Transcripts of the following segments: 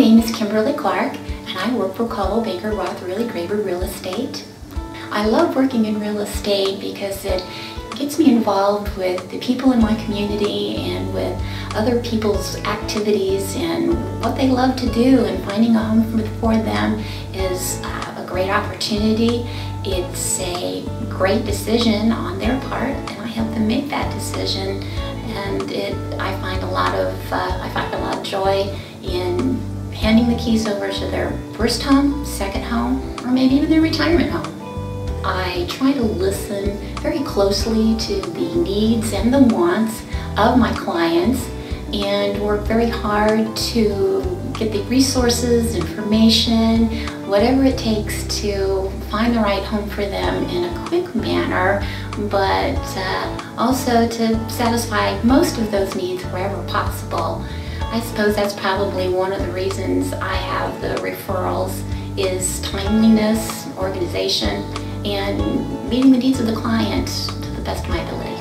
name is Kimberly Clark and I work for Coldwell Banker Roth Wehrly Graber Real Estate. I love working in real estate because it gets me involved with the people in my community and with other people's activities and what they love to do and finding a home for them is uh, a great opportunity. It's a great decision on their part and I help them make that decision and it, I find a lot of uh, I find a lot of joy in handing the keys over to their first home, second home, or maybe even their retirement home. I try to listen very closely to the needs and the wants of my clients and work very hard to get the resources, information, whatever it takes to find the right home for them in a quick manner, but uh, also to satisfy most of those needs wherever possible. I suppose that's probably one of the reasons I have the referrals is timeliness, organization, and meeting the needs of the client to the best of my ability.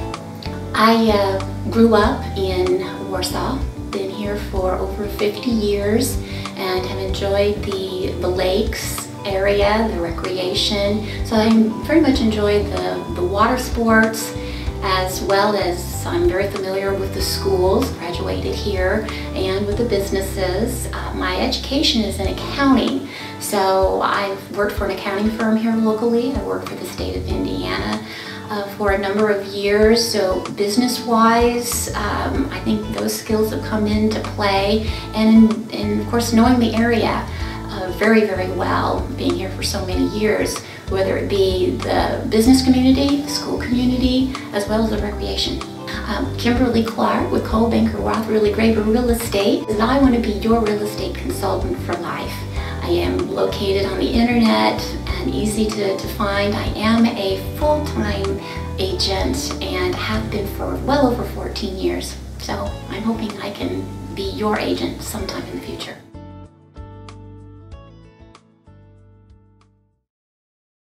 I uh, grew up in Warsaw, been here for over 50 years, and have enjoyed the, the lakes area, the recreation. So I very much enjoy the, the water sports, as well as I'm very familiar with the schools, graduated here, and with the businesses. Uh, my education is in accounting, so I've worked for an accounting firm here locally. I worked for the state of Indiana uh, for a number of years, so business-wise, um, I think those skills have come into play, and, and of course knowing the area uh, very, very well, being here for so many years, whether it be the business community, the school community, as well as the recreation. Um, Kimberly Clark with Coldwell Banker Roth Wehrly Graber Real Estate, and I want to be your real estate consultant for life. I am located on the internet and easy to, to find. I am a full-time agent and have been for well over 14 years. So I'm hoping I can be your agent sometime in the future.